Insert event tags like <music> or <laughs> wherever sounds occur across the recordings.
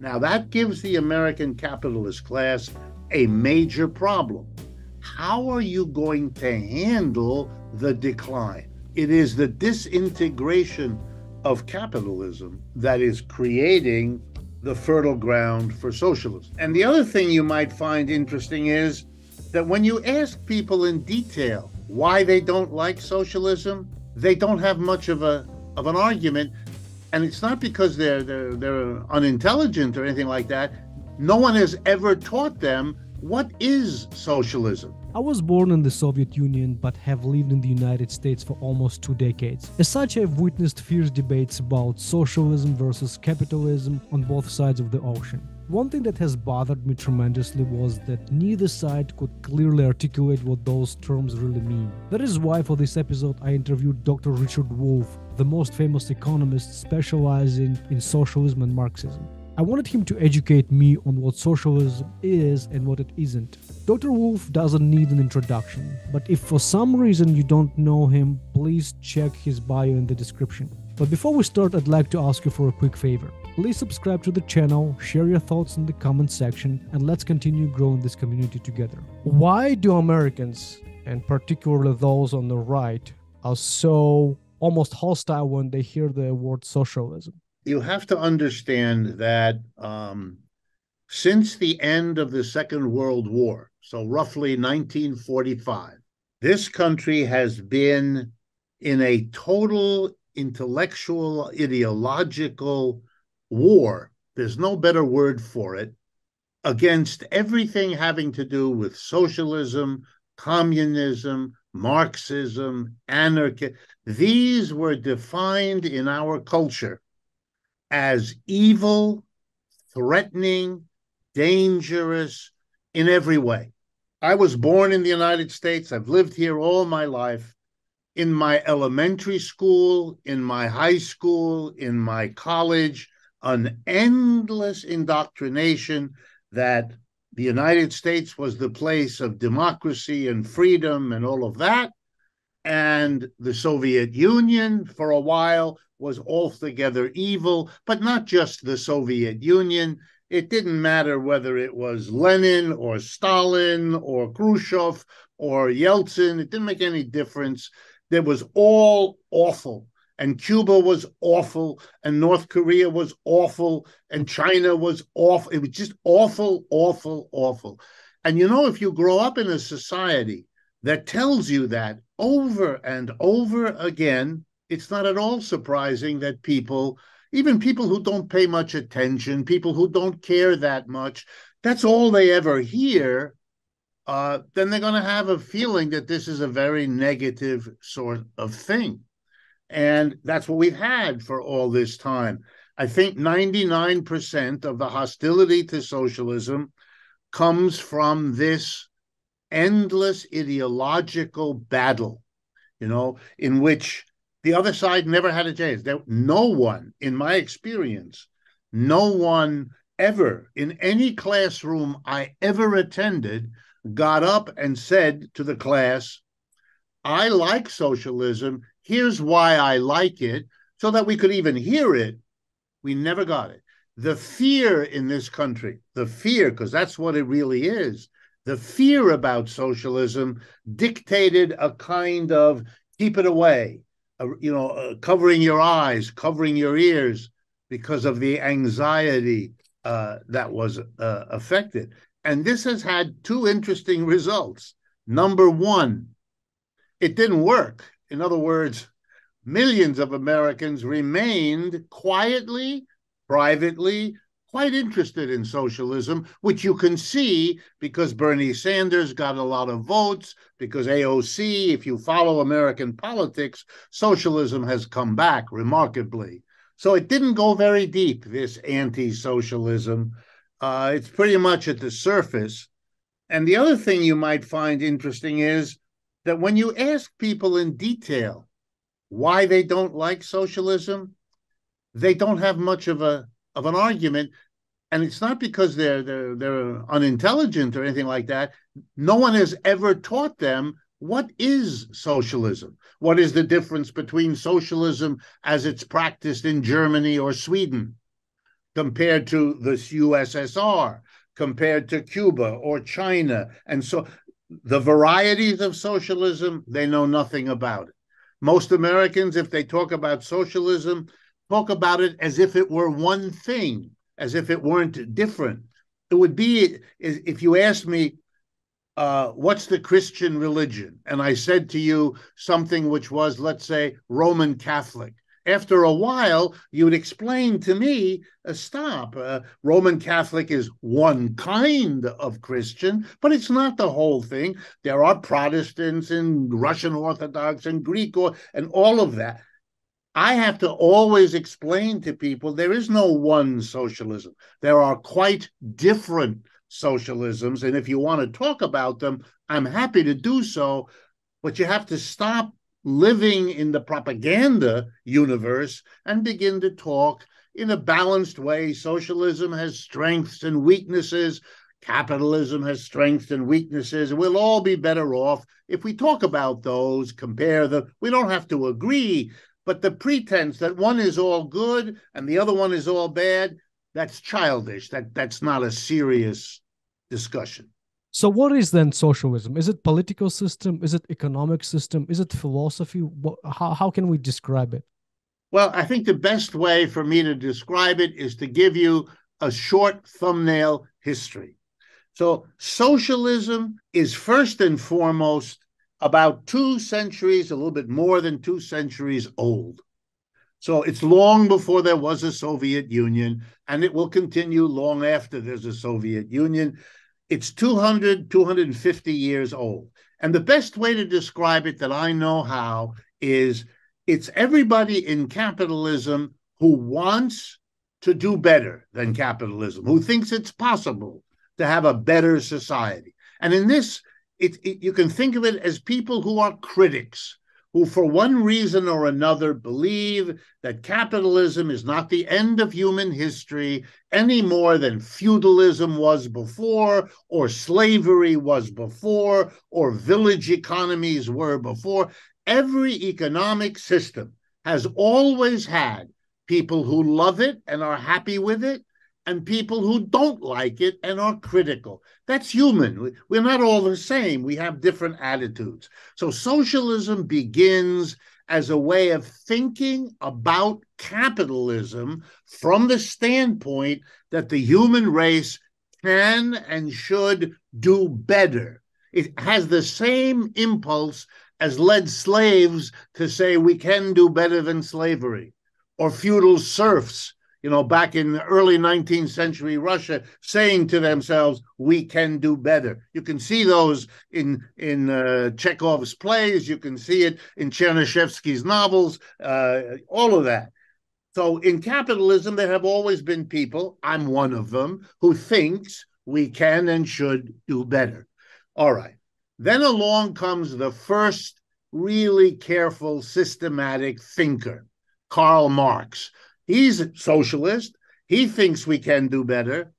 Now, that gives the American capitalist class a major problem. How are you going to handle the decline? It is the disintegration of capitalism that is creating the fertile ground for socialism. And the other thing you might find interesting is that when you ask people in detail why they don't like socialism, they don't have much of a of an argument. And it's not because they're they're they're unintelligent or anything like that. No one has ever taught them what is socialism. I was born in the Soviet Union but have lived in the United States for almost two decades. As such, I've witnessed fierce debates about socialism versus capitalism on both sides of the ocean. One thing that has bothered me tremendously was that neither side could clearly articulate what those terms really mean. That is why for this episode I interviewed Dr. Richard Wolff, the most famous economist specializing in socialism and Marxism. I wanted him to educate me on what socialism is and what it isn't. Dr. Wolff doesn't need an introduction, but if for some reason you don't know him, please check his bio in the description. But before we start, I'd like to ask you for a quick favor. Please subscribe to the channel, share your thoughts in the comment section, and let's continue growing this community together. Why do Americans, and particularly those on the right, are so almost hostile when they hear the word socialism? you have to understand that um, since the end of the Second World War, so roughly 1945, this country has been in a total intellectual, ideological war. There's no better word for it against everything having to do with socialism, communism, Marxism, anarchy. These were defined in our culture as evil, threatening, dangerous in every way. I was born in the United States. I've lived here all my life. In my elementary school, in my high school, in my college, an endless indoctrination that the United States was the place of democracy and freedom and all of that. And the Soviet Union, for a while, was altogether evil, but not just the Soviet Union. It didn't matter whether it was Lenin or Stalin or Khrushchev or Yeltsin. It didn't make any difference. There was all awful. And Cuba was awful, and North Korea was awful, and China was awful. It was just awful, awful, awful. And you know, if you grow up in a society that tells you that over and over again, it's not at all surprising that people, even people who don't pay much attention, people who don't care that much, that's all they ever hear. Uh, then they're going to have a feeling that this is a very negative sort of thing. And that's what we've had for all this time. I think 99% of the hostility to socialism comes from this endless ideological battle, you know, in which the other side never had a chance. There, no one, in my experience, no one ever in any classroom I ever attended got up and said to the class, I like socialism. Here's why I like it, so that we could even hear it. We never got it. The fear in this country, the fear, because that's what it really is, the fear about socialism dictated a kind of keep it away, uh, you know, uh, covering your eyes, covering your ears because of the anxiety uh, that was uh, affected. And this has had two interesting results. Number one, it didn't work. In other words, millions of Americans remained quietly, privately, quite interested in socialism, which you can see because Bernie Sanders got a lot of votes, because AOC, if you follow American politics, socialism has come back remarkably. So it didn't go very deep, this anti socialism. Uh, it's pretty much at the surface. And the other thing you might find interesting is that when you ask people in detail why they don't like socialism, they don't have much of a of an argument and it's not because they're they're they're unintelligent or anything like that no one has ever taught them what is socialism what is the difference between socialism as it's practiced in germany or sweden compared to the USSR, compared to Cuba or China. And so the varieties of socialism, they know nothing about it. Most Americans, if they talk about socialism, talk about it as if it were one thing, as if it weren't different. It would be if you asked me, uh, what's the Christian religion? And I said to you something which was, let's say, Roman Catholic after a while, you would explain to me, uh, stop, uh, Roman Catholic is one kind of Christian, but it's not the whole thing. There are Protestants and Russian Orthodox and Greek or, and all of that. I have to always explain to people there is no one socialism. There are quite different socialisms. And if you want to talk about them, I'm happy to do so. But you have to stop living in the propaganda universe and begin to talk in a balanced way. Socialism has strengths and weaknesses. Capitalism has strengths and weaknesses. We'll all be better off if we talk about those, compare them. We don't have to agree, but the pretense that one is all good and the other one is all bad, that's childish. That that's not a serious discussion. So, what is then socialism? Is it political system? Is it economic system? Is it philosophy? How, how can we describe it? Well, I think the best way for me to describe it is to give you a short thumbnail history. So, socialism is first and foremost about two centuries, a little bit more than two centuries old. So, it's long before there was a Soviet Union, and it will continue long after there's a Soviet Union. It's 200, 250 years old. And the best way to describe it that I know how is it's everybody in capitalism who wants to do better than capitalism, who thinks it's possible to have a better society. And in this, it, it, you can think of it as people who are critics, who, for one reason or another, believe that capitalism is not the end of human history any more than feudalism was before, or slavery was before, or village economies were before. Every economic system has always had people who love it and are happy with it, and people who don't like it and are critical. That's human. We're not all the same. We have different attitudes. So socialism begins as a way of thinking about capitalism from the standpoint that the human race can and should do better. It has the same impulse as led slaves to say we can do better than slavery, or feudal serfs you know, back in the early 19th century Russia, saying to themselves, "We can do better." You can see those in in uh, Chekhov's plays. You can see it in Chernyshevsky's novels. Uh, all of that. So in capitalism, there have always been people. I'm one of them who thinks we can and should do better. All right. Then along comes the first really careful, systematic thinker, Karl Marx He's a socialist. He thinks we can do better.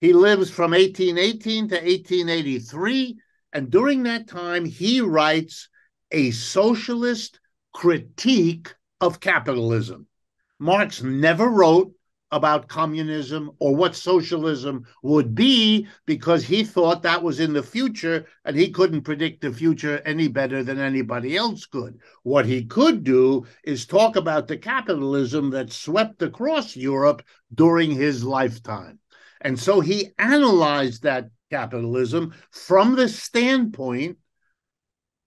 He lives from 1818 to 1883. And during that time, he writes a socialist critique of capitalism. Marx never wrote about communism or what socialism would be because he thought that was in the future and he couldn't predict the future any better than anybody else could. What he could do is talk about the capitalism that swept across Europe during his lifetime. And so he analyzed that capitalism from the standpoint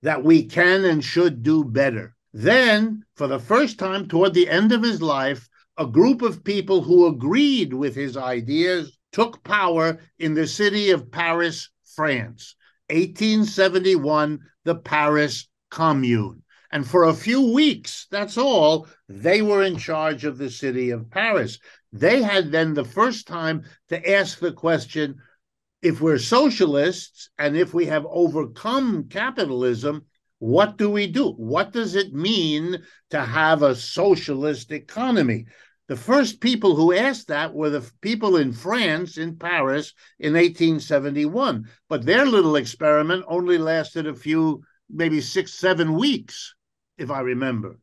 that we can and should do better. Then, for the first time toward the end of his life, a group of people who agreed with his ideas took power in the city of Paris, France. 1871, the Paris Commune. And for a few weeks, that's all, they were in charge of the city of Paris. They had then the first time to ask the question if we're socialists and if we have overcome capitalism, what do we do? What does it mean to have a socialist economy? The first people who asked that were the people in France, in Paris, in 1871. But their little experiment only lasted a few, maybe six, seven weeks, if I remember.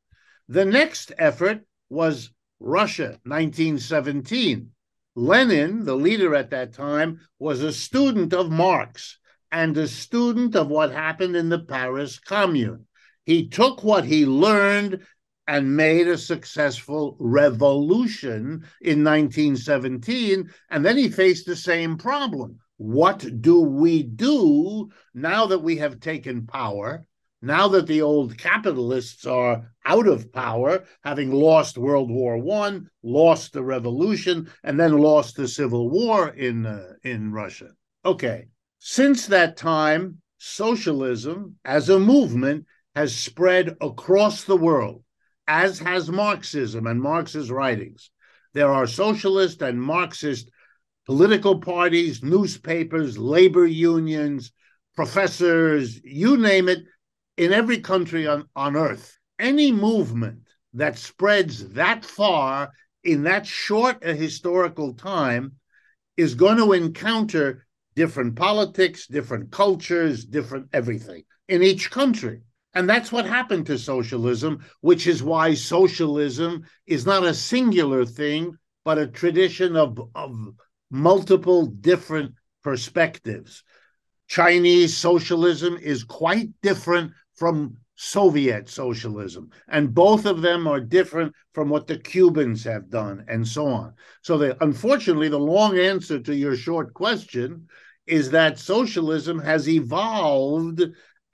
The next effort was Russia, 1917. Lenin, the leader at that time, was a student of Marx and a student of what happened in the Paris Commune. He took what he learned and made a successful revolution in 1917. And then he faced the same problem. What do we do now that we have taken power? Now that the old capitalists are out of power, having lost World War One, lost the revolution, and then lost the civil war in uh, in Russia. Okay, since that time, socialism as a movement has spread across the world as has Marxism and Marx's writings. There are socialist and Marxist political parties, newspapers, labor unions, professors, you name it, in every country on, on earth. Any movement that spreads that far in that short a historical time is going to encounter different politics, different cultures, different everything in each country. And that's what happened to socialism, which is why socialism is not a singular thing, but a tradition of, of multiple different perspectives. Chinese socialism is quite different from Soviet socialism, and both of them are different from what the Cubans have done, and so on. So, unfortunately, the long answer to your short question is that socialism has evolved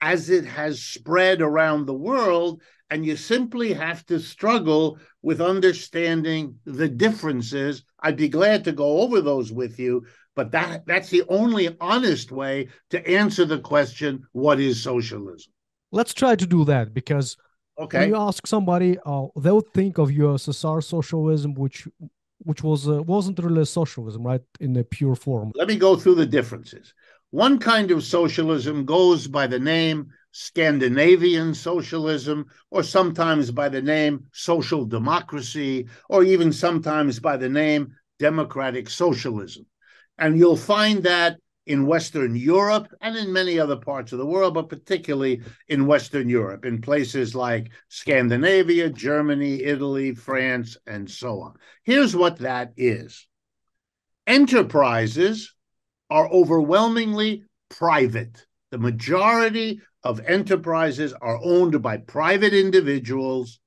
as it has spread around the world. And you simply have to struggle with understanding the differences. I'd be glad to go over those with you, but that, that's the only honest way to answer the question what is socialism? Let's try to do that because okay. when you ask somebody, uh, they'll think of your USSR socialism, which which was uh, wasn't really socialism, right, in a pure form. Let me go through the differences. One kind of socialism goes by the name Scandinavian socialism, or sometimes by the name social democracy, or even sometimes by the name democratic socialism. And you'll find that in Western Europe and in many other parts of the world, but particularly in Western Europe, in places like Scandinavia, Germany, Italy, France, and so on. Here's what that is enterprises are overwhelmingly private. The majority of enterprises are owned by private individuals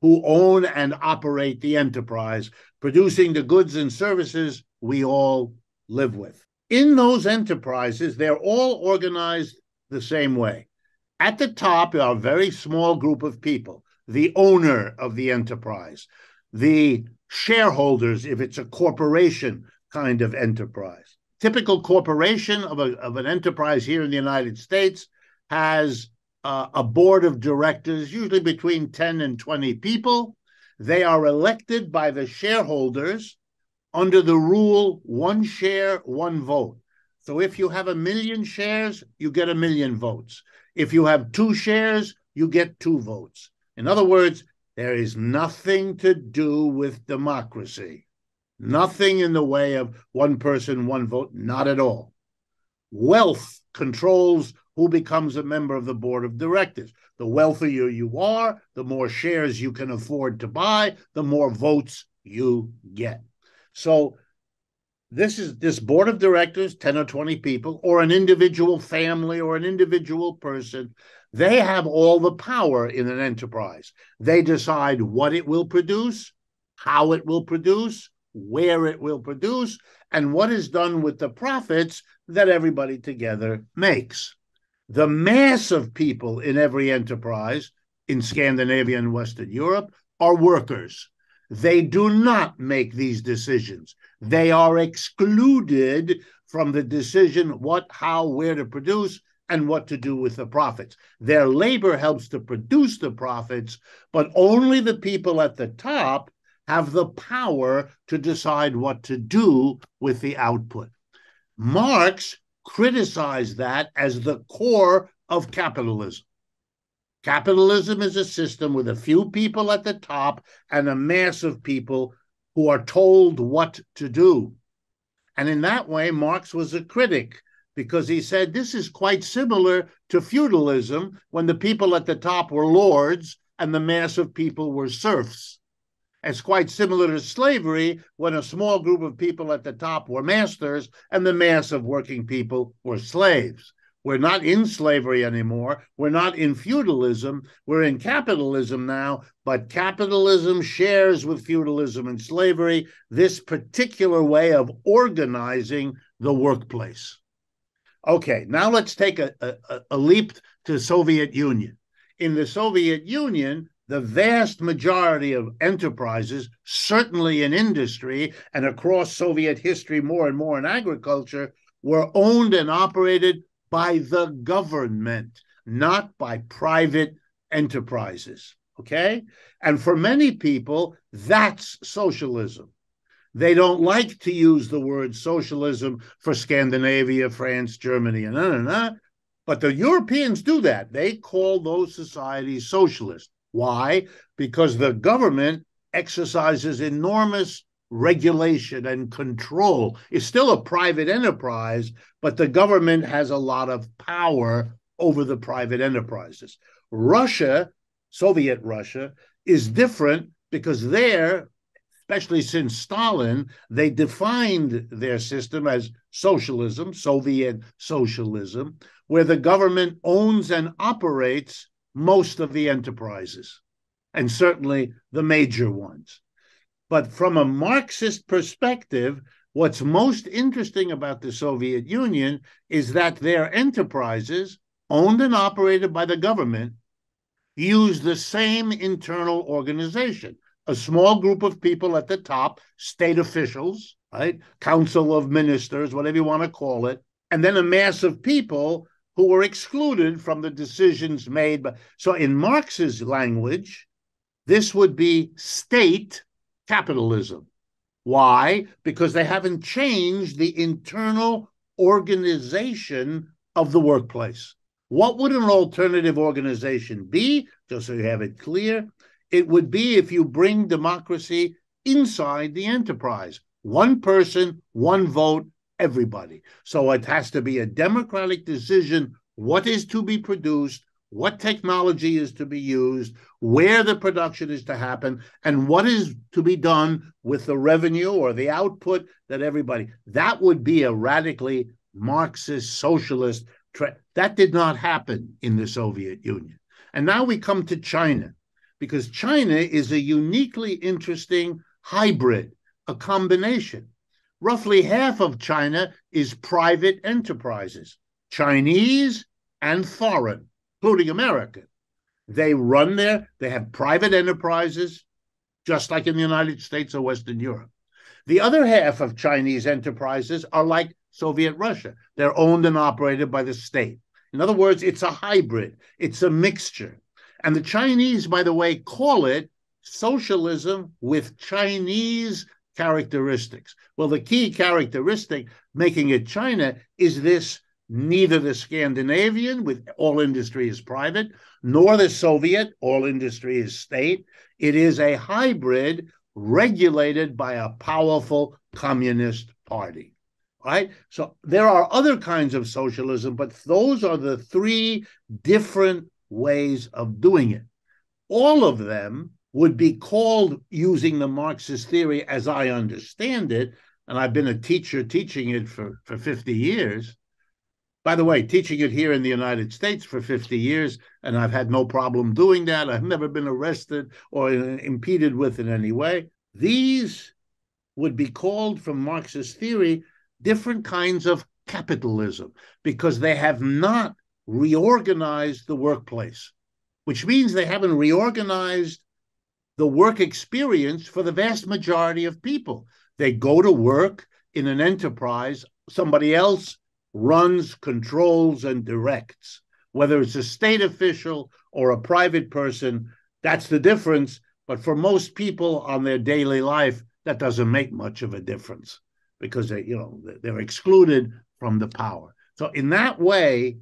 who own and operate the enterprise, producing the goods and services we all live with. In those enterprises, they're all organized the same way. At the top are a very small group of people, the owner of the enterprise, the shareholders, if it's a corporation kind of enterprise typical corporation of, a, of an enterprise here in the United States has uh, a board of directors, usually between 10 and 20 people. They are elected by the shareholders under the rule one share, one vote. So if you have a million shares, you get a million votes. If you have two shares, you get two votes. In other words, there is nothing to do with democracy. Nothing in the way of one person, one vote, not at all. Wealth controls who becomes a member of the board of directors. The wealthier you are, the more shares you can afford to buy, the more votes you get. So this is this board of directors, 10 or 20 people, or an individual family or an individual person, they have all the power in an enterprise. They decide what it will produce, how it will produce, where it will produce, and what is done with the profits that everybody together makes. The mass of people in every enterprise in Scandinavia and Western Europe are workers. They do not make these decisions. They are excluded from the decision what, how, where to produce and what to do with the profits. Their labor helps to produce the profits, but only the people at the top have the power to decide what to do with the output. Marx criticized that as the core of capitalism. Capitalism is a system with a few people at the top and a mass of people who are told what to do. And in that way, Marx was a critic because he said this is quite similar to feudalism when the people at the top were lords and the mass of people were serfs. It's quite similar to slavery when a small group of people at the top were masters and the mass of working people were slaves. We're not in slavery anymore. We're not in feudalism. We're in capitalism now, but capitalism shares with feudalism and slavery this particular way of organizing the workplace. Okay, now let's take a, a, a leap to Soviet Union. In the Soviet Union, the vast majority of enterprises, certainly in industry and across Soviet history, more and more in agriculture, were owned and operated by the government, not by private enterprises. Okay? And for many people, that's socialism. They don't like to use the word socialism for Scandinavia, France, Germany, and nah, nah, nah. But the Europeans do that. They call those societies socialist. Why? Because the government exercises enormous regulation and control. It's still a private enterprise, but the government has a lot of power over the private enterprises. Russia, Soviet Russia, is different because there, especially since Stalin, they defined their system as socialism, Soviet socialism, where the government owns and operates most of the enterprises, and certainly the major ones. But from a Marxist perspective, what's most interesting about the Soviet Union is that their enterprises, owned and operated by the government, use the same internal organization. A small group of people at the top, state officials, right? Council of ministers, whatever you want to call it, and then a mass of people who were excluded from the decisions made. By, so, in Marx's language, this would be state capitalism. Why? Because they haven't changed the internal organization of the workplace. What would an alternative organization be? Just so you have it clear, it would be if you bring democracy inside the enterprise. One person, one vote, everybody. So it has to be a democratic decision what is to be produced, what technology is to be used, where the production is to happen, and what is to be done with the revenue or the output that everybody. That would be a radically Marxist socialist. Tra- that did not happen in the Soviet Union. And now we come to China, because China is a uniquely interesting hybrid, a combination. Roughly half of China is private enterprises, Chinese and foreign including America. They run there, they have private enterprises, just like in the United States or Western Europe. The other half of Chinese enterprises are like Soviet Russia. They're owned and operated by the state. In other words, it's a hybrid, it's a mixture. And the Chinese, by the way, call it socialism with Chinese characteristics. Well, the key characteristic making it China is this neither the Scandinavian, with all industry is private, nor the Soviet, all industry is state. It is a hybrid regulated by a powerful communist party. Right? So there are other kinds of socialism, but those are the three different ways of doing it. All of them would be called, using the Marxist theory as I understand it, and I've been a teacher teaching it for, for 50 years, by the way, teaching it here in the United States for 50 years, and I've had no problem doing that. I've never been arrested or impeded with in any way. These would be called, from Marxist theory, different kinds of capitalism because they have not reorganized the workplace, which means they haven't reorganized the work experience for the vast majority of people. They go to work in an enterprise, somebody else runs, controls, and directs. Whether it's a state official or a private person, that's the difference. But for most people on their daily life, that doesn't make much of a difference because they, you know, they're excluded from the power. So in that way,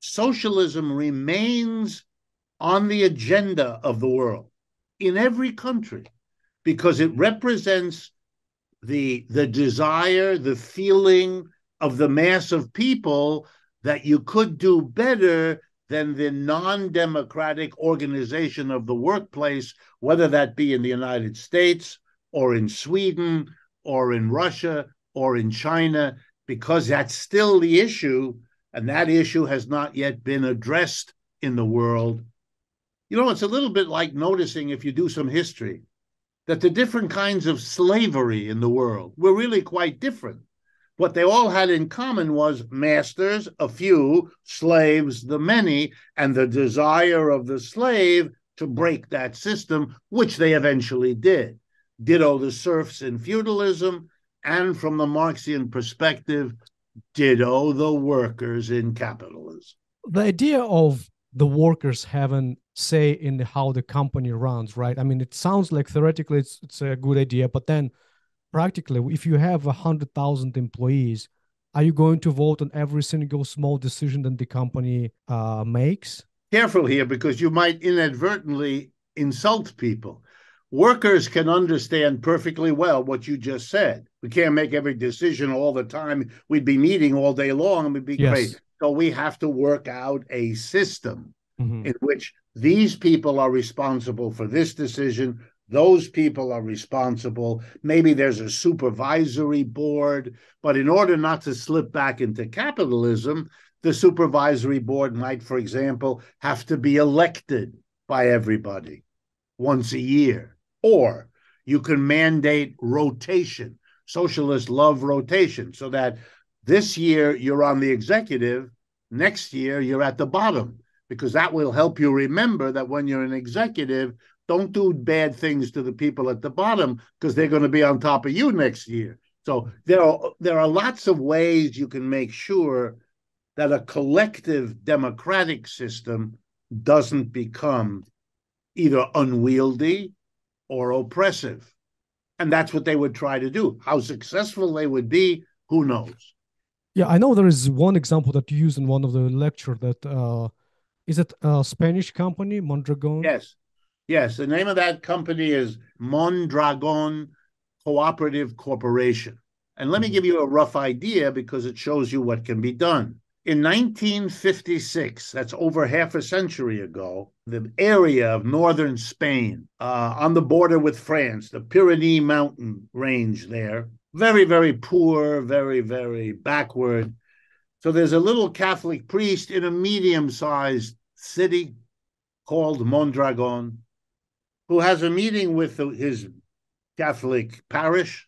socialism remains on the agenda of the world in every country because it represents the the desire, the feeling, of the mass of people that you could do better than the non democratic organization of the workplace, whether that be in the United States or in Sweden or in Russia or in China, because that's still the issue. And that issue has not yet been addressed in the world. You know, it's a little bit like noticing, if you do some history, that the different kinds of slavery in the world were really quite different. What they all had in common was masters, a few, slaves, the many, and the desire of the slave to break that system, which they eventually did. Ditto the serfs in feudalism, and from the Marxian perspective, ditto the workers in capitalism. The idea of the workers having say in how the company runs, right? I mean, it sounds like theoretically it's, it's a good idea, but then practically, if you have a hundred thousand employees, are you going to vote on every single small decision that the company uh, makes? Careful here, because you might inadvertently insult people. Workers can understand perfectly well what you just said. We can't make every decision all the time. We'd be meeting all day long and we'd be yes. great. So we have to work out a system mm-hmm. in which these people are responsible for this decision, those people are responsible. Maybe there's a supervisory board, but in order not to slip back into capitalism, the supervisory board might, for example, have to be elected by everybody once a year. Or you can mandate rotation. Socialists love rotation so that this year you're on the executive, next year you're at the bottom, because that will help you remember that when you're an executive, don't do bad things to the people at the bottom because they're going to be on top of you next year. So there are there are lots of ways you can make sure that a collective democratic system doesn't become either unwieldy or oppressive. And that's what they would try to do. How successful they would be, who knows? Yeah, I know there is one example that you used in one of the lecture that uh, is it a Spanish company, Mondragon? Yes, Yes, the name of that company is Mondragon Cooperative Corporation. And let me mm-hmm. give you a rough idea because it shows you what can be done. In 1956, that's over half a century ago, the area of northern Spain uh, on the border with France, the Pyrenees mountain range there, very, very poor, very, very backward. So there's a little Catholic priest in a medium sized city called Mondragon who has a meeting with his Catholic parish,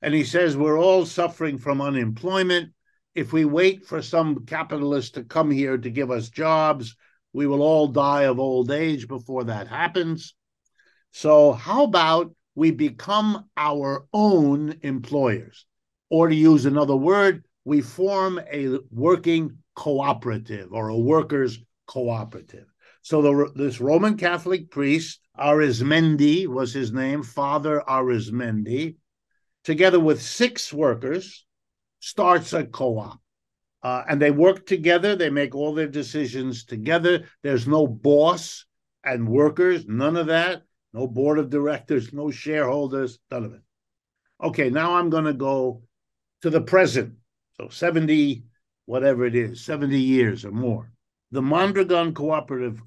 and he says, We're all suffering from unemployment. If we wait for some capitalist to come here to give us jobs, we will all die of old age before that happens. So, how about we become our own employers? Or to use another word, we form a working cooperative or a workers' cooperative. So the, this Roman Catholic priest, Arizmendi was his name, Father Arizmendi, together with six workers, starts a co-op. Uh, and they work together. They make all their decisions together. There's no boss and workers, none of that. No board of directors, no shareholders, none of it. Okay, now I'm going to go to the present. So 70, whatever it is, 70 years or more. The Mondragon Cooperative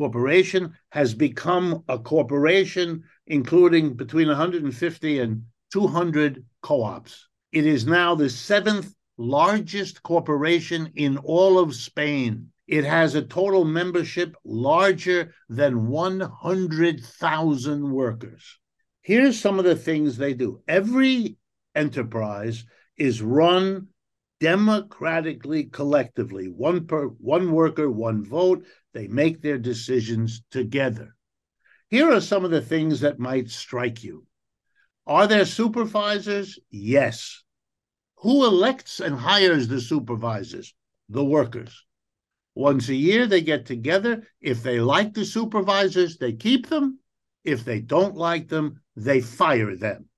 corporation has become a corporation including between 150 and 200 co-ops. It is now the seventh largest corporation in all of Spain. It has a total membership larger than 100,000 workers. Here's some of the things they do. Every enterprise is run democratically collectively one per one worker one vote they make their decisions together. Here are some of the things that might strike you. Are there supervisors? Yes. Who elects and hires the supervisors? The workers. Once a year they get together. If they like the supervisors they keep them. If they don't like them they fire them.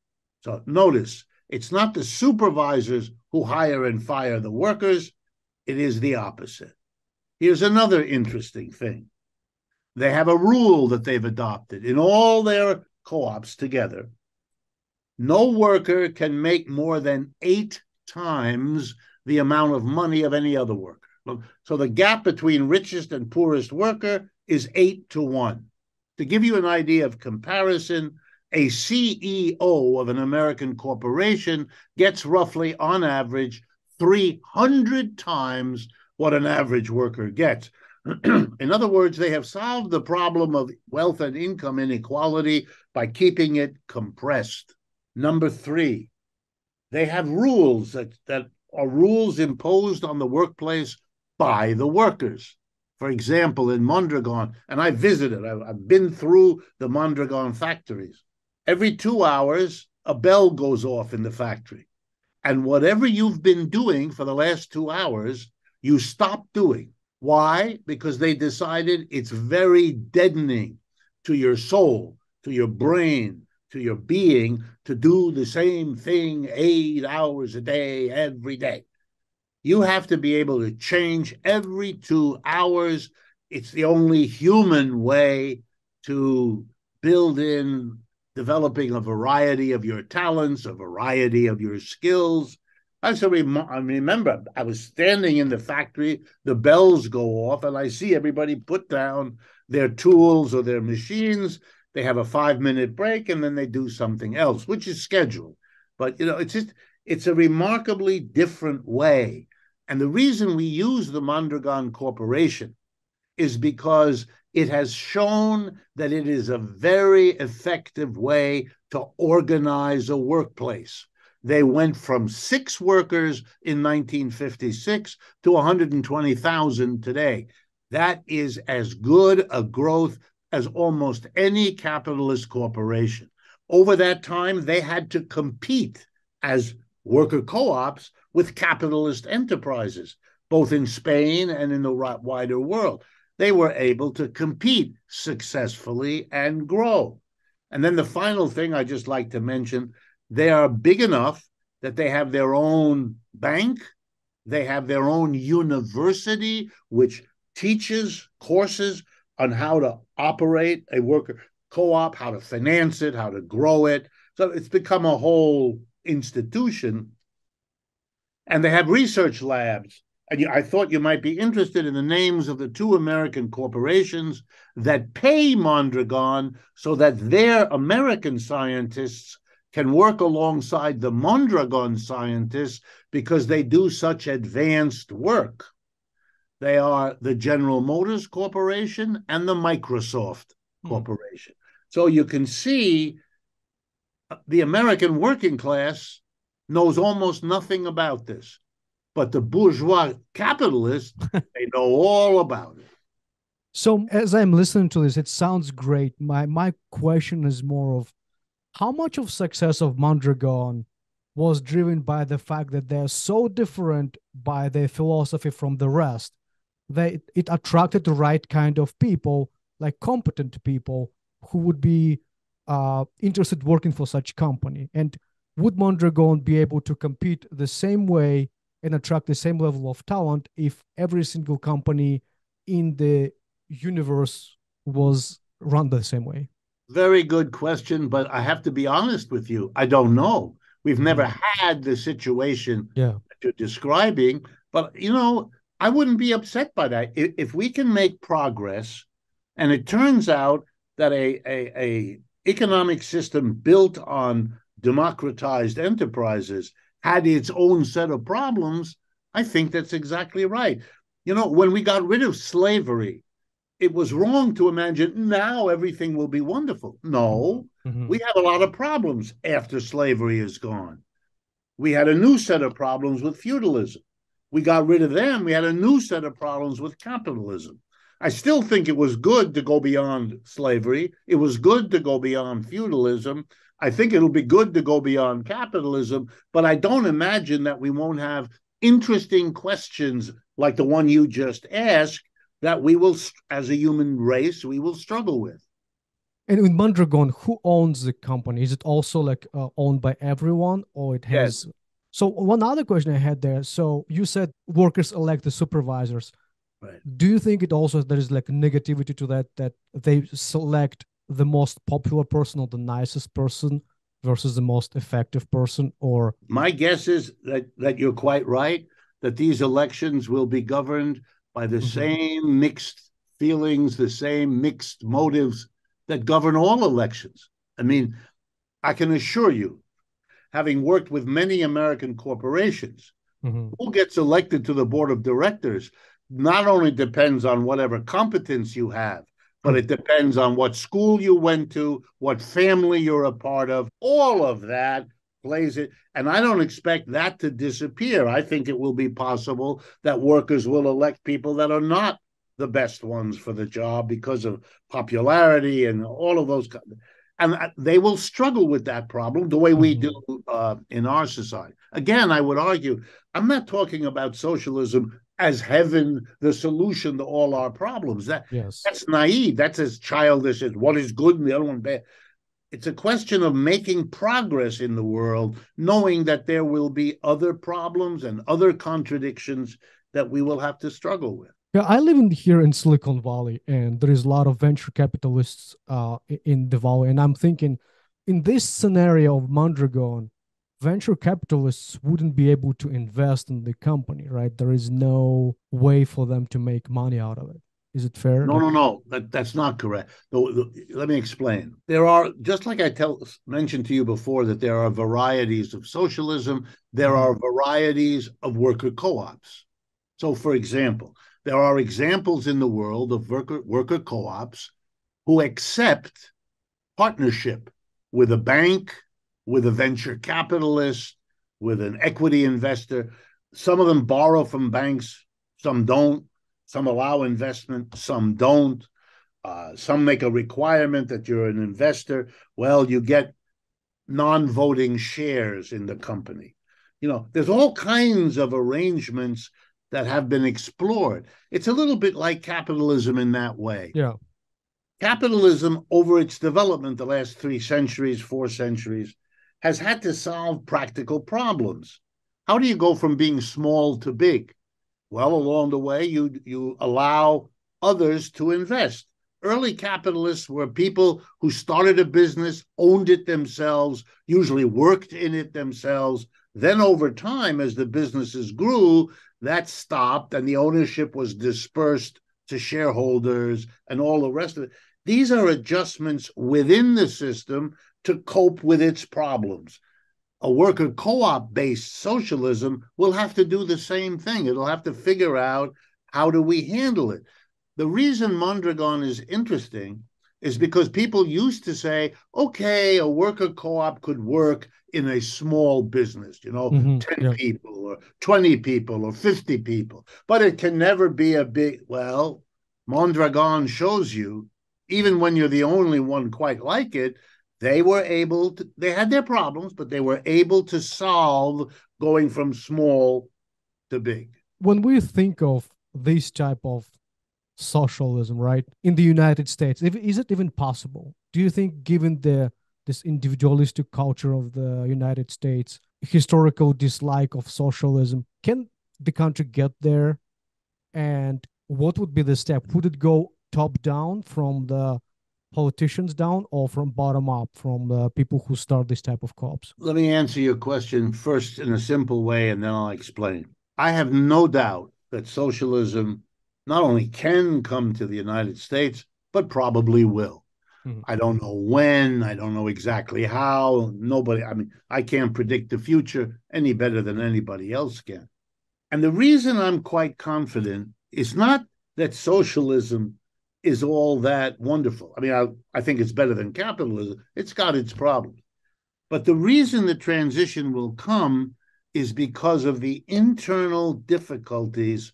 So notice it's not the supervisors who hire and fire the workers. It is the opposite. Here's another interesting thing they have a rule that they've adopted in all their co ops together. No worker can make more than eight times the amount of money of any other worker. So the gap between richest and poorest worker is eight to one. To give you an idea of comparison, a CEO of an American corporation gets roughly on average 300 times what an average worker gets. <clears throat> in other words, they have solved the problem of wealth and income inequality by keeping it compressed. Number three, they have rules that, that are rules imposed on the workplace by the workers. For example, in Mondragon, and I visited, I've, I've been through the Mondragon factories. Every two hours, a bell goes off in the factory. And whatever you've been doing for the last two hours, you stop doing. Why? Because they decided it's very deadening to your soul, to your brain, to your being to do the same thing eight hours a day, every day. You have to be able to change every two hours. It's the only human way to build in developing a variety of your talents, a variety of your skills. I so I remember I was standing in the factory, the bells go off, and I see everybody put down their tools or their machines, they have a five minute break and then they do something else, which is scheduled. But you know, it's just it's a remarkably different way. And the reason we use the Mondragon Corporation is because it has shown that it is a very effective way to organize a workplace. They went from six workers in 1956 to 120,000 today. That is as good a growth as almost any capitalist corporation. Over that time, they had to compete as worker co ops with capitalist enterprises, both in Spain and in the wider world. They were able to compete successfully and grow. And then the final thing I just like to mention they are big enough that they have their own bank, they have their own university, which teaches courses on how to operate a worker co-op, how to finance it, how to grow it. So it's become a whole institution. And they have research labs. And I thought you might be interested in the names of the two American corporations that pay Mondragon so that their American scientists can work alongside the Mondragon scientists because they do such advanced work. They are the General Motors Corporation and the Microsoft hmm. Corporation. So you can see uh, the American working class knows almost nothing about this, but the bourgeois capitalists, <laughs> they know all about it. So as I'm listening to this, it sounds great. My my question is more of how much of success of Mondragon was driven by the fact that they're so different by their philosophy from the rest that it attracted the right kind of people, like competent people who would be uh, interested working for such company. And would Mondragon be able to compete the same way and attract the same level of talent if every single company in the universe was run the same way? Very good question, but I have to be honest with you. I don't know. We've never mm. had the situation yeah. that you're describing, but you know, I wouldn't be upset by that. If, if we can make progress, and it turns out that a, a, a economic system built on democratized enterprises had its own set of problems, I think that's exactly right. You know, when we got rid of slavery, it was wrong to imagine now everything will be wonderful. No, mm-hmm. we have a lot of problems after slavery is gone. We had a new set of problems with feudalism we got rid of them, we had a new set of problems with capitalism. I still think it was good to go beyond slavery. It was good to go beyond feudalism. I think it'll be good to go beyond capitalism, but I don't imagine that we won't have interesting questions like the one you just asked that we will, as a human race, we will struggle with. And with Mondragon, who owns the company? Is it also like uh, owned by everyone, or it has yes. So one other question I had there. So you said workers elect the supervisors. Right. Do you think it also there is like negativity to that that they select the most popular person or the nicest person versus the most effective person or my guess is that that you're quite right that these elections will be governed by the Mhm. same mixed feelings, the same mixed motives that govern all elections. I mean, I can assure you, having worked with many American corporations, Mhm. who gets elected to the board of directors not only depends on whatever competence you have, but it depends on what school you went to, what family you're a part of. All of that plays it. And I don't expect that to disappear. I think it will be possible that workers will elect people that are not the best ones for the job because of popularity and all of those. And uh, they will struggle with that problem the way we Mhm. do uh, in our society. Again, I would argue, I'm not talking about socialism as heaven, the solution to all our problems. That Yes. that's naive. That's as childish as what is good and the other one bad. It's a question of making progress in the world, knowing that there will be other problems and other contradictions that we will have to struggle with. Yeah, I live in here in Silicon Valley, and there is a lot of venture capitalists uh, in the valley. And I'm thinking, in this scenario of Mondragon, venture capitalists wouldn't be able to invest in the company, right? There is no way for them to make money out of it. Is it fair? No, no, no. That, that's not correct. Let me explain. There are just like I tell mentioned to you before that there are varieties of socialism. There are varieties of worker co-ops. So, for example, there are examples in the world of worker worker co-ops who accept partnership with a bank, with a venture capitalist, with an equity investor. Some of them borrow from banks, some don't. Some allow investment, some don't. Uh, some make a requirement that you're an investor. Well, you get non voting shares in the company. You know, there's all kinds of arrangements that have been explored. It's a little bit like capitalism in that way Yeah. capitalism over its development the last three centuries four centuries has had to solve practical problems how do you go from being small to big well along the way you you allow others to invest. Early capitalists were people who started a business owned it themselves usually worked in it themselves. Then over time as the businesses grew that stopped and the ownership was dispersed to shareholders and all the rest of it. These are adjustments within the system to cope with its problems. A worker co op based socialism will have to do the same thing. It'll have to figure out how do we handle it. The reason Mondragon is interesting is because people used to say, okay, a worker co op could work in a small business, you know, Mhm, 10 yeah. people or 20 people or 50 people, but it can never be a big, well, Mondragon shows you even when you're the only one quite like it, they were able to, they had their problems, but they were able to solve going from small to big. When we think of this type of socialism, right, in the United States, if, is it even possible? Do you think, given the this individualistic culture of the United States, historical dislike of socialism, can the country get there? And what would be the step? Would it go top down from the politicians down or from bottom up from the people who start this type of co-ops? Let me answer your question first in a simple way, and then I'll explain. I have no doubt that socialism not only can come to the United States, but probably will. Mhm. I don't know when, I don't know exactly how. Nobody, I mean, I can't predict the future any better than anybody else can. And the reason I'm quite confident is not that socialism is all that wonderful. I mean, I, I think it's better than capitalism. It's got its problems. But the reason the transition will come is because of the internal difficulties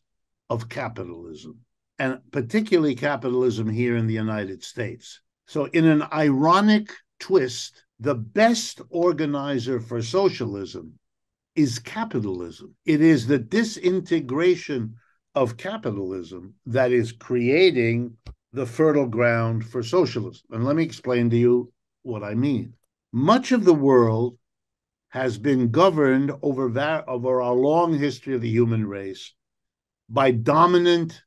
of capitalism, and particularly capitalism here in the United States. So, in an ironic twist, the best organizer for socialism is capitalism. It is the disintegration of capitalism that is creating the fertile ground for socialism. And let me explain to you what I mean. Much of the world has been governed over that over our long history of the human race by dominant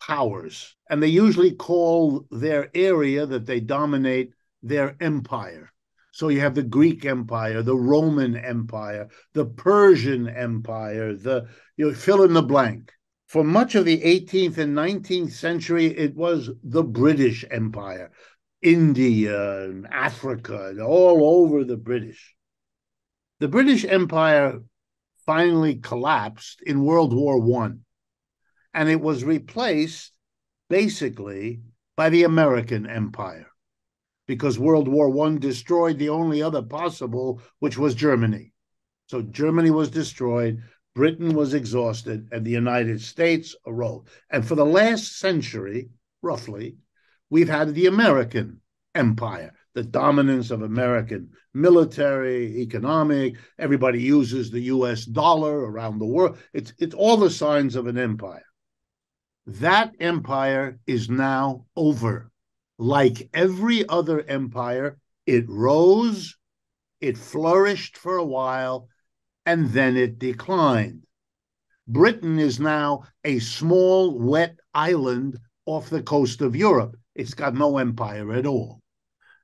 powers and they usually call their area that they dominate their empire So you have the Greek Empire, the Roman Empire, the Persian Empire, the you know, fill in the blank. For much of the 18th and 19th century, it was the British Empire, India Africa, all over the British. The British Empire finally collapsed in World War One, and it was replaced basically by the American Empire because World War One destroyed the only other possible, which was Germany. So Germany was destroyed. Britain was exhausted and the United States arose. And for the last century, roughly, we've had the American empire, the dominance of American military, economic. Everybody uses the US dollar around the world. It's, it's all the signs of an empire. That empire is now over. Like every other empire, it rose, it flourished for a while, and then it declined. Britain is now a small, wet island off the coast of Europe. It's got no empire at all.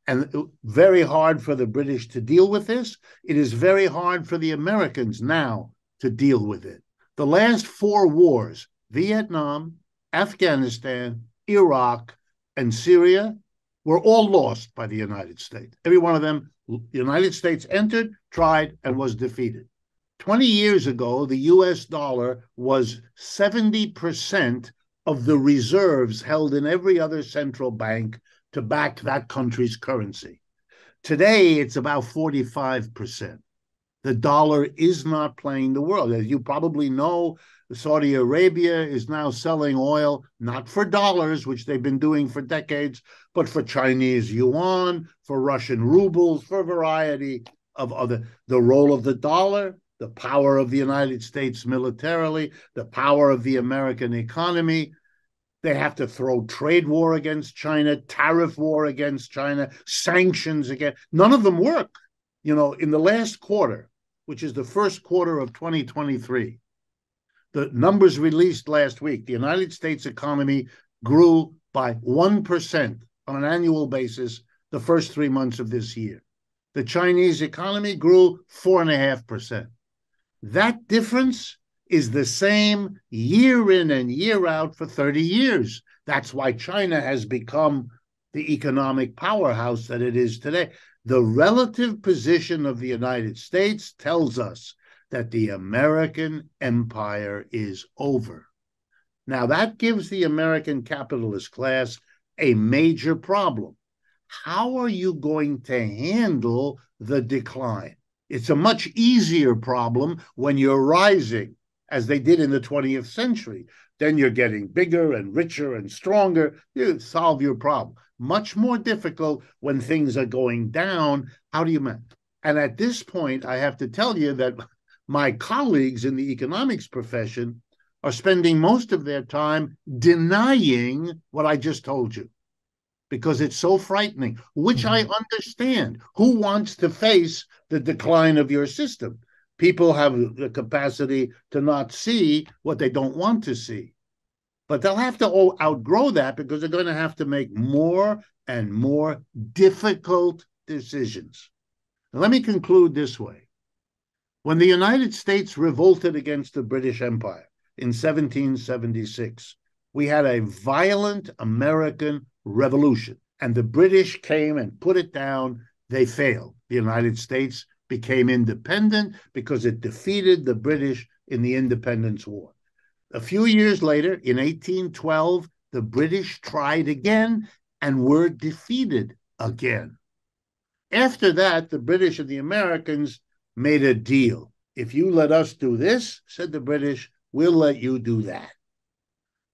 And very hard for the British to deal with this. It is very hard for the Americans now to deal with it. The last four wars Vietnam, Afghanistan, Iraq, and Syria were all lost by the United States. Every one of them, the United States entered, tried, and was defeated. 20 years ago, the US dollar was 70% of the reserves held in every other central bank to back that country's currency. Today, it's about 45%. The dollar is not playing the world. As you probably know, Saudi Arabia is now selling oil not for dollars, which they've been doing for decades, but for Chinese yuan, for Russian rubles, for a variety of other. The role of the dollar the power of the United States militarily, the power of the American economy. They have to throw trade war against China, tariff war against China, sanctions against. None of them work. You know, in the last quarter, which is the first quarter of 2023, the numbers released last week, the United States economy grew by 1% on an annual basis the first three months of this year. The Chinese economy grew 4.5%. That difference is the same year in and year out for 30 years. That's why China has become the economic powerhouse that it is today. The relative position of the United States tells us that the American empire is over. Now, that gives the American capitalist class a major problem. How are you going to handle the decline? It's a much easier problem when you're rising, as they did in the 20th century. Then you're getting bigger and richer and stronger. You solve your problem. Much more difficult when things are going down. How do you manage? And at this point, I have to tell you that my colleagues in the economics profession are spending most of their time denying what I just told you because it's so frightening, which mm-hmm. I understand. Who wants to face the decline of your system? People have the capacity to not see what they don't want to see. But they'll have to outgrow that because they're going to have to make more and more difficult decisions. Now, let me conclude this way. When the United States revolted against the British Empire in 1776, we had a violent American revolution. And the British came and put it down. They failed. The United States became independent because it defeated the British in the Independence War. A few years later, in 1812, the British tried again and were defeated again. After that, the British and the Americans made a deal. If you let us do this, said the British, we'll let you do that.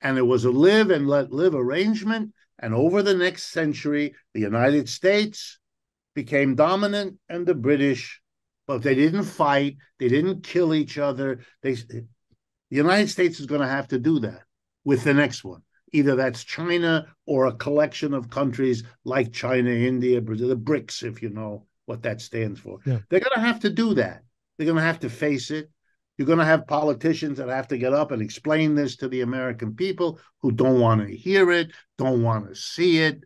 And it was a live and let live arrangement and over the next century, the United States became dominant and the British, but they didn't fight, they didn't kill each other. They, the United States is going to have to do that with the next one. Either that's China or a collection of countries like China, India, Brazil, the BRICS, if you know what that stands for. Yeah. They're going to have to do that. They're going to have to face it. You're going to have politicians that have to get up and explain this to the American people who don't want to hear it, don't want to see it.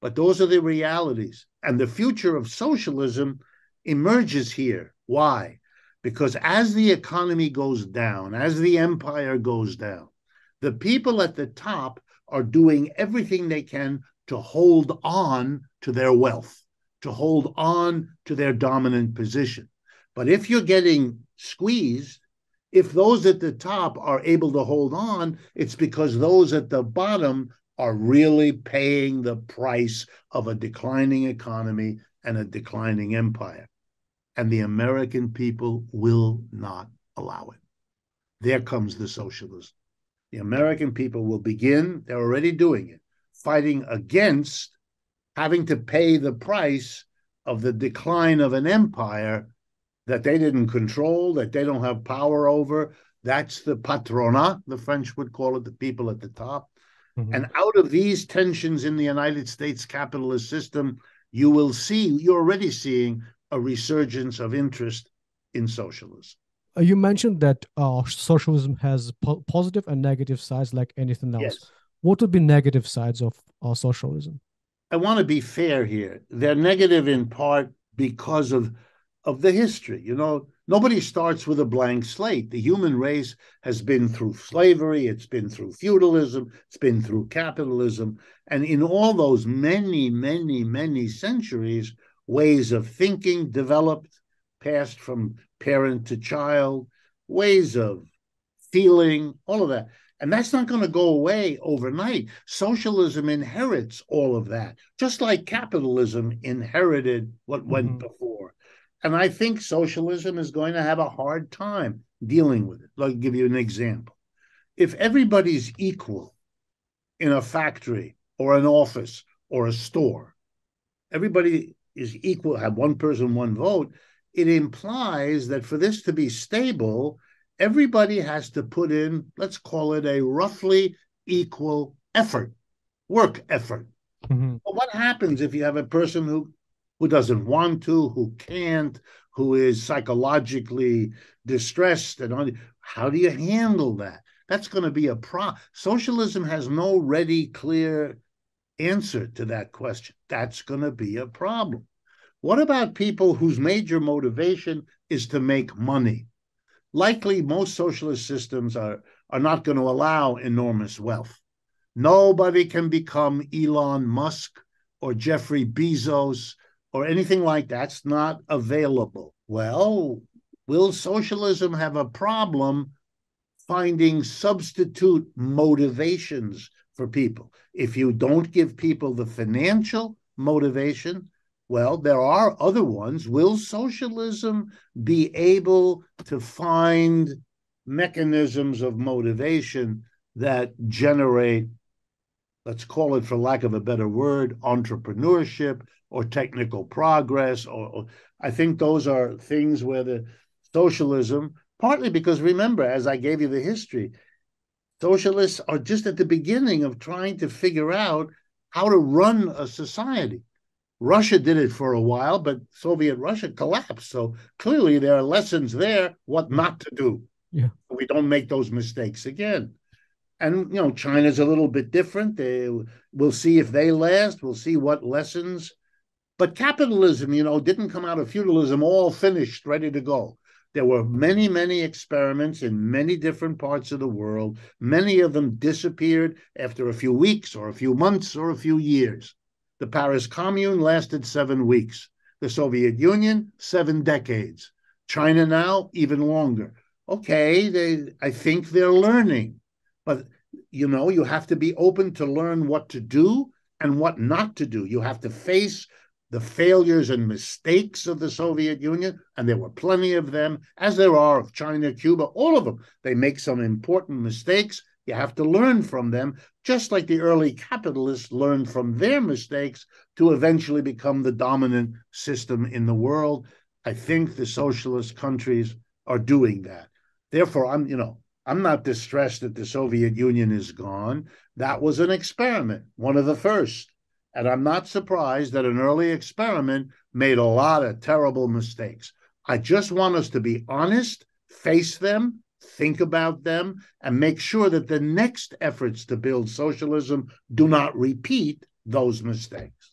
But those are the realities. And the future of socialism emerges here. Why? Because as the economy goes down, as the empire goes down, the people at the top are doing everything they can to hold on to their wealth, to hold on to their dominant position. But if you're getting squeezed, if those at the top are able to hold on, it's because those at the bottom are really paying the price of a declining economy and a declining empire. And the American people will not allow it. There comes the socialism. The American people will begin, they're already doing it, fighting against having to pay the price of the decline of an empire that they didn't control, that they don't have power over. That's the patronat, the French would call it, the people at the top. Mm-hmm. And out of these tensions in the United States capitalist system, you will see, you're already seeing a resurgence of interest in socialism. Uh, you mentioned that uh, socialism has po- positive and negative sides like anything else. Yes. What would be negative sides of uh, socialism? I want to be fair here. They're negative in part because of of the history. You know, nobody starts with a blank slate. The human race has been through slavery, it's been through feudalism, it's been through capitalism. And in all those many, many, many centuries, ways of thinking developed, passed from parent to child, ways of feeling, all of that. And that's not going to go away overnight. Socialism inherits all of that, just like capitalism inherited what mm-hmm. went before. And I think socialism is going to have a hard time dealing with it. Let me give you an example. If everybody's equal in a factory or an office or a store, everybody is equal, have one person, one vote, it implies that for this to be stable, everybody has to put in, let's call it a roughly equal effort, work effort. Mm-hmm. But what happens if you have a person who who doesn't want to, who can't, who is psychologically distressed, and how do you handle that? That's going to be a pro. Socialism has no ready, clear answer to that question. That's going to be a problem. What about people whose major motivation is to make money? Likely, most socialist systems are, are not going to allow enormous wealth. Nobody can become Elon Musk or Jeffrey Bezos or anything like that's not available. Well, will socialism have a problem finding substitute motivations for people? If you don't give people the financial motivation, well, there are other ones. Will socialism be able to find mechanisms of motivation that generate, let's call it for lack of a better word, entrepreneurship, or technical progress or, or, i think those are things where the socialism partly because remember as i gave you the history socialists are just at the beginning of trying to figure out how to run a society. Russia did it for a while but soviet russia collapsed. So clearly there are lessons there what not to do. Yeah. We don't make those mistakes again and you know china's a little bit different they, we'll see if they last we'll see what lessons but capitalism, you know, didn't come out of feudalism all finished, ready to go. There were many, many experiments in many different parts of the world. Many of them disappeared after a few weeks or a few months or a few years. The Paris Commune lasted seven weeks. The Soviet Union, seven decades. China now, even longer. Okay, they, I think they're learning. But, you know, you have to be open to learn what to do and what not to do. You have to face the failures and mistakes of the Soviet Union, and there were plenty of them, as there are of China, Cuba, all of them. They make some important mistakes. You have to learn from them, just like the early capitalists learned from their mistakes to eventually become the dominant system in the world. I think the socialist countries are doing that. Therefore, I'm, you know, I'm not distressed that the Soviet Union is gone. That was an experiment, one of the first. And I'm not surprised that an early experiment made a lot of terrible mistakes. I just want us to be honest, face them, think about them, and make sure that the next efforts to build socialism do not repeat those mistakes.